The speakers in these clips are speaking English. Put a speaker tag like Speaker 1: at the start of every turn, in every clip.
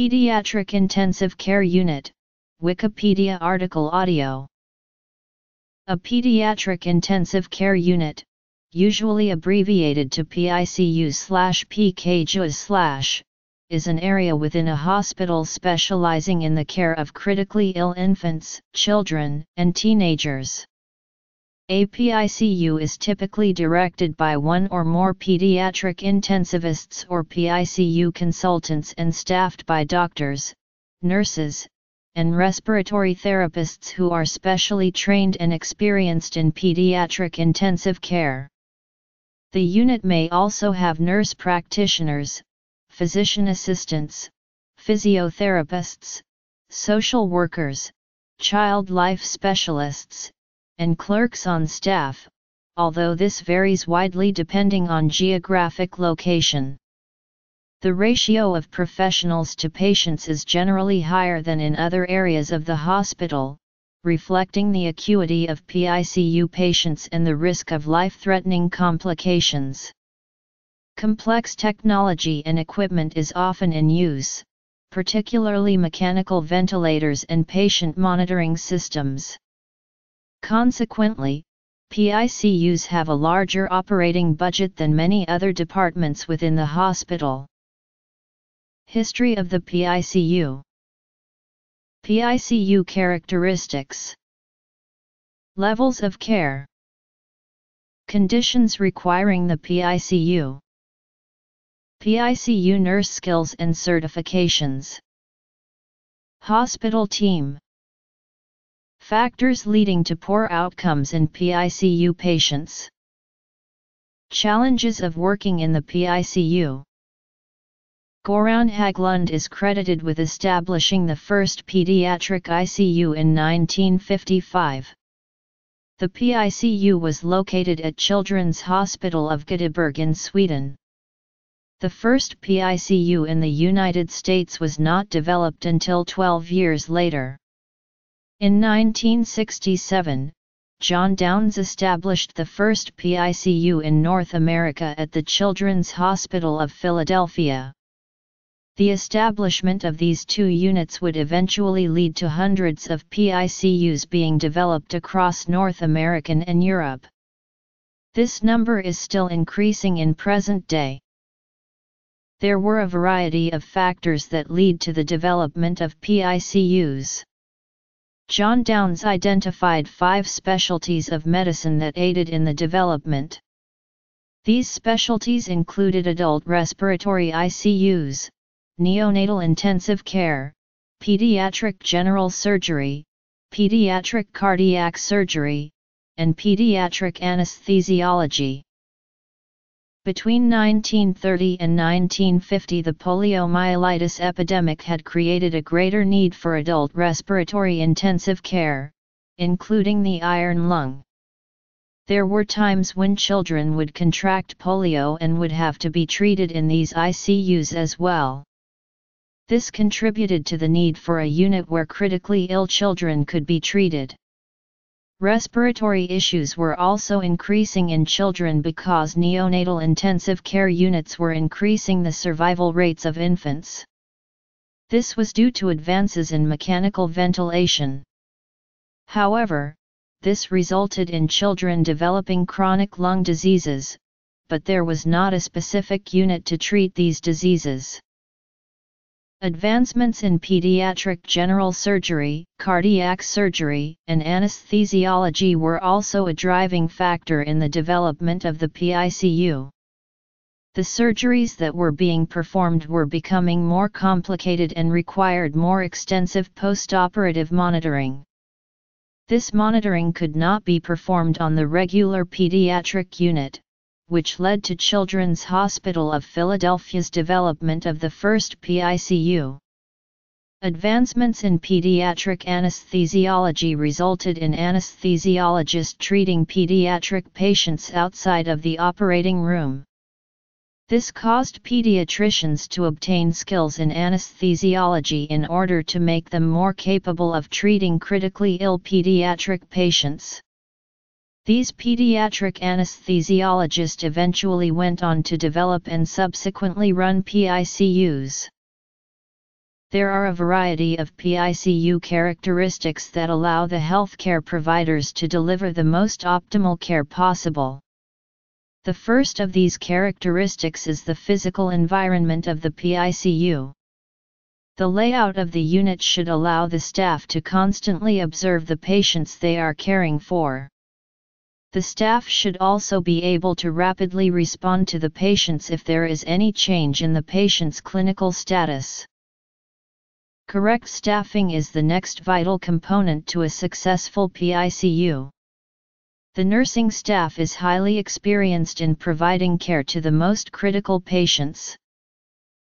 Speaker 1: Pediatric Intensive Care Unit, Wikipedia article audio. A pediatric intensive care unit, usually abbreviated to PICU slash slash, is an area within a hospital specializing in the care of critically ill infants, children, and teenagers. A PICU is typically directed by one or more pediatric intensivists or PICU consultants and staffed by doctors, nurses, and respiratory therapists who are specially trained and experienced in pediatric intensive care. The unit may also have nurse practitioners, physician assistants, physiotherapists, social workers, child life specialists, and clerks on staff, although this varies widely depending on geographic location. The ratio of professionals to patients is generally higher than in other areas of the hospital, reflecting the acuity of PICU patients and the risk of life-threatening complications. Complex technology and equipment is often in use, particularly mechanical ventilators and patient monitoring systems. Consequently, PICUs have a larger operating budget than many other departments within the hospital. History of the PICU PICU characteristics. Levels of care. Conditions requiring the PICU PICU nurse skills and certifications. Hospital team Factors leading to poor outcomes in PICU patients. Challenges of working in the PICU. Göran Haglund is credited with establishing the first pediatric ICU in 1955. The PICU was located at Children's Hospital of Gothenburg in Sweden. The first PICU in the United States was not developed until 12 years later. In 1967, John Downs established the first PICU in North America at the Children's Hospital of Philadelphia. The establishment of these two units would eventually lead to hundreds of PICUs being developed across North America and Europe. This number is still increasing in present day. There were a variety of factors that lead to the development of PICUs. John Downs identified five specialties of medicine that aided in the development. These specialties included adult respiratory ICUs, neonatal intensive care, pediatric general surgery, pediatric cardiac surgery, and pediatric anesthesiology. Between 1930 and 1950 the poliomyelitis epidemic had created a greater need for adult respiratory intensive care, including the iron lung. There were times when children would contract polio and would have to be treated in these ICUs as well. This contributed to the need for a unit where critically ill children could be treated. Respiratory issues were also increasing in children because neonatal intensive care units were increasing the survival rates of infants. This was due to advances in mechanical ventilation. However, this resulted in children developing chronic lung diseases, but there was not a specific unit to treat these diseases. Advancements in pediatric general surgery, cardiac surgery, and anesthesiology were also a driving factor in the development of the PICU. The surgeries that were being performed were becoming more complicated and required more extensive postoperative monitoring. This monitoring could not be performed on the regular pediatric unit, which led to Children's Hospital of Philadelphia's development of the first PICU. Advancements in pediatric anesthesiology resulted in anesthesiologists treating pediatric patients outside of the operating room. This caused pediatricians to obtain skills in anesthesiology in order to make them more capable of treating critically ill pediatric patients. These pediatric anesthesiologists eventually went on to develop and subsequently run PICUs. There are a variety of PICU characteristics that allow the healthcare providers to deliver the most optimal care possible. The first of these characteristics is the physical environment of the PICU. The layout of the unit should allow the staff to constantly observe the patients they are caring for. The staff should also be able to rapidly respond to the patients if there is any change in the patient's clinical status. Correct staffing is the next vital component to a successful PICU. The nursing staff is highly experienced in providing care to the most critical patients.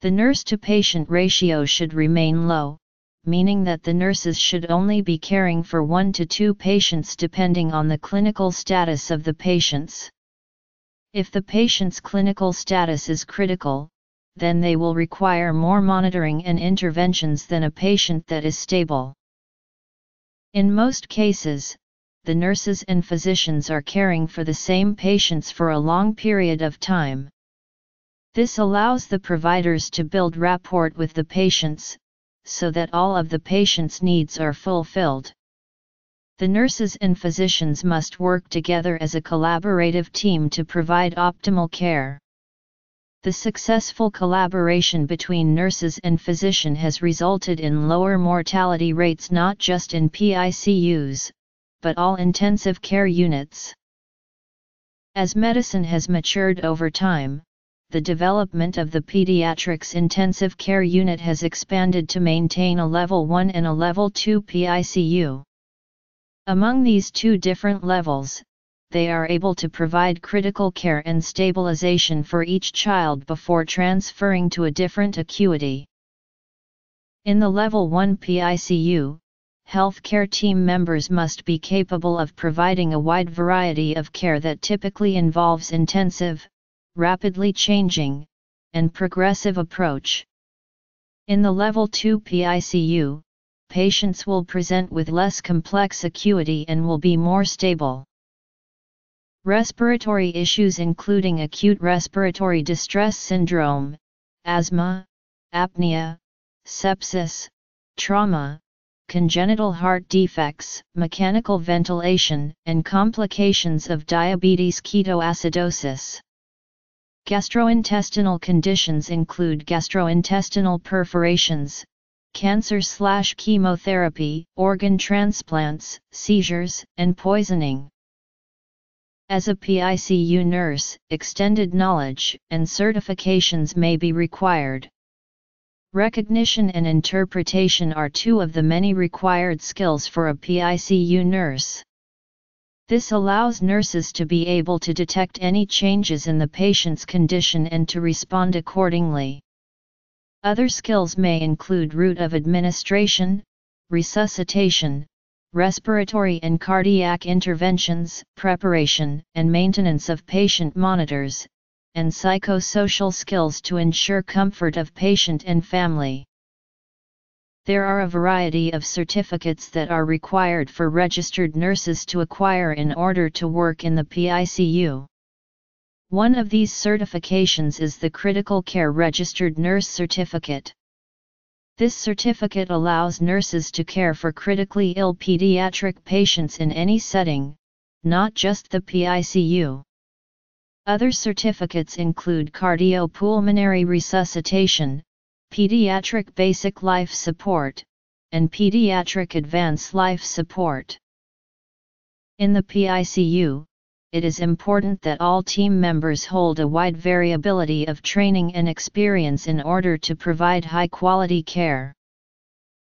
Speaker 1: The nurse to patient ratio should remain low, meaning that the nurses should only be caring for one to two patients depending on the clinical status of the patients. If the patient's clinical status is critical, then they will require more monitoring and interventions than a patient that is stable. In most cases, the nurses and physicians are caring for the same patients for a long period of time. This allows the providers to build rapport with the patients, so that all of the patient's needs are fulfilled. The nurses and physicians must work together as a collaborative team to provide optimal care. The successful collaboration between nurses and physician has resulted in lower mortality rates not just in PICUs, but all intensive care units. As medicine has matured over time, the development of the pediatrics intensive care unit has expanded to maintain a level 1 and a level 2 PICU. Among these two different levels, they are able to provide critical care and stabilization for each child before transferring to a different acuity. In the level 1 PICU, healthcare team members must be capable of providing a wide variety of care that typically involves intensive, rapidly changing, and progressive approach. In the Level 2 PICU, patients will present with less complex acuity and will be more stable. Respiratory issues including acute respiratory distress syndrome, asthma, apnea, sepsis, trauma, congenital heart defects, mechanical ventilation, and complications of diabetes ketoacidosis. Gastrointestinal conditions include gastrointestinal perforations, cancer slash chemotherapy, organ transplants, seizures, and poisoning. As a PICU nurse, extended knowledge and certifications may be required. Recognition and interpretation are two of the many required skills for a PICU nurse. This allows nurses to be able to detect any changes in the patient's condition and to respond accordingly. Other skills may include route of administration, resuscitation, respiratory and cardiac interventions, preparation and maintenance of patient monitors, and psychosocial skills to ensure comfort of patient and family. There are a variety of certificates that are required for registered nurses to acquire in order to work in the PICU. One of these certifications is the Critical Care Registered Nurse Certificate. This certificate allows nurses to care for critically ill pediatric patients in any setting, not just the PICU. Other certificates include cardiopulmonary resuscitation, Pediatric Basic Life Support, and Pediatric Advanced Life Support. In the PICU, it is important that all team members hold a wide variability of training and experience in order to provide high quality care.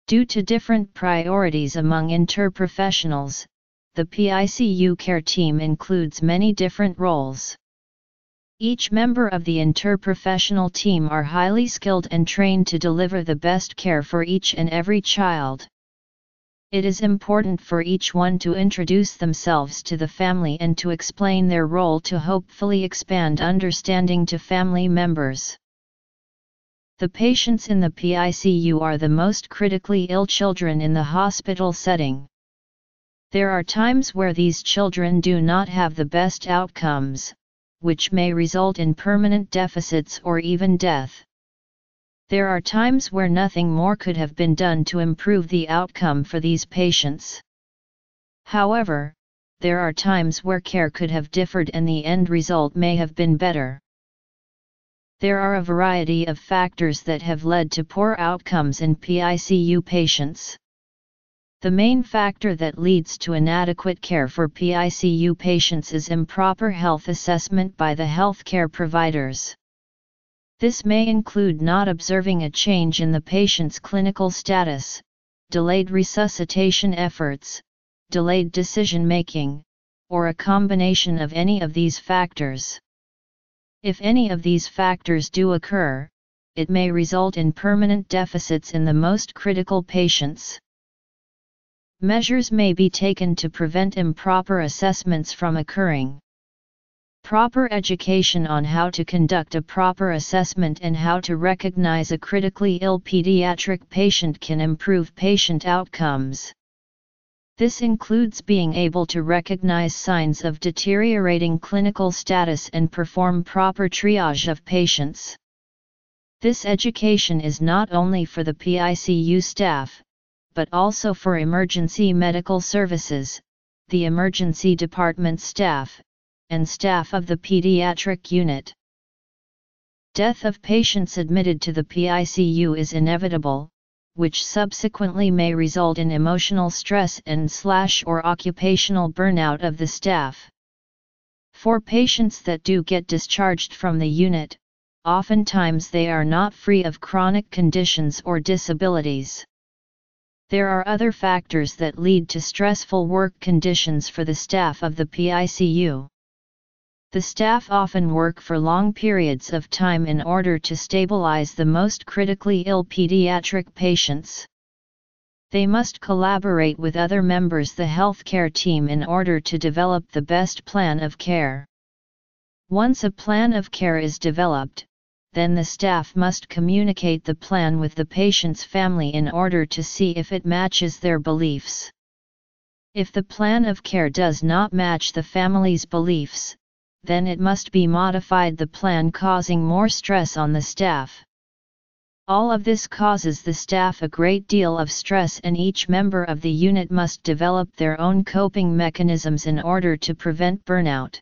Speaker 1: Due to different priorities among interprofessionals, the PICU care team includes many different roles. Each member of the interprofessional team are highly skilled and trained to deliver the best care for each and every child. It is important for each one to introduce themselves to the family and to explain their role to hopefully expand understanding to family members. The patients in the PICU are the most critically ill children in the hospital setting. There are times where these children do not have the best outcomes, which may result in permanent deficits or even death. There are times where nothing more could have been done to improve the outcome for these patients. However, there are times where care could have differed and the end result may have been better. There are a variety of factors that have led to poor outcomes in PICU patients. The main factor that leads to inadequate care for PICU patients is improper health assessment by the healthcare providers. This may include not observing a change in the patient's clinical status, delayed resuscitation efforts, delayed decision making, or a combination of any of these factors. If any of these factors do occur, it may result in permanent deficits in the most critical patients. Measures may be taken to prevent improper assessments from occurring. Proper education on how to conduct a proper assessment and how to recognize a critically ill pediatric patient can improve patient outcomes. This includes being able to recognize signs of deteriorating clinical status and perform proper triage of patients. This education is not only for the PICU staff, but also for emergency medical services, the emergency department staff, and staff of the pediatric unit. Death of patients admitted to the PICU is inevitable, which subsequently may result in emotional stress and slash or occupational burnout of the staff. For patients that do get discharged from the unit, oftentimes they are not free of chronic conditions or disabilities. There are other factors that lead to stressful work conditions for the staff of the PICU. The staff often work for long periods of time in order to stabilize the most critically ill pediatric patients. They must collaborate with other members of the healthcare team in order to develop the best plan of care. Once a plan of care is developed, then the staff must communicate the plan with the patient's family in order to see if it matches their beliefs. If the plan of care does not match the family's beliefs, then it must be modified the plan causing more stress on the staff. All of this causes the staff a great deal of stress and each member of the unit must develop their own coping mechanisms in order to prevent burnout.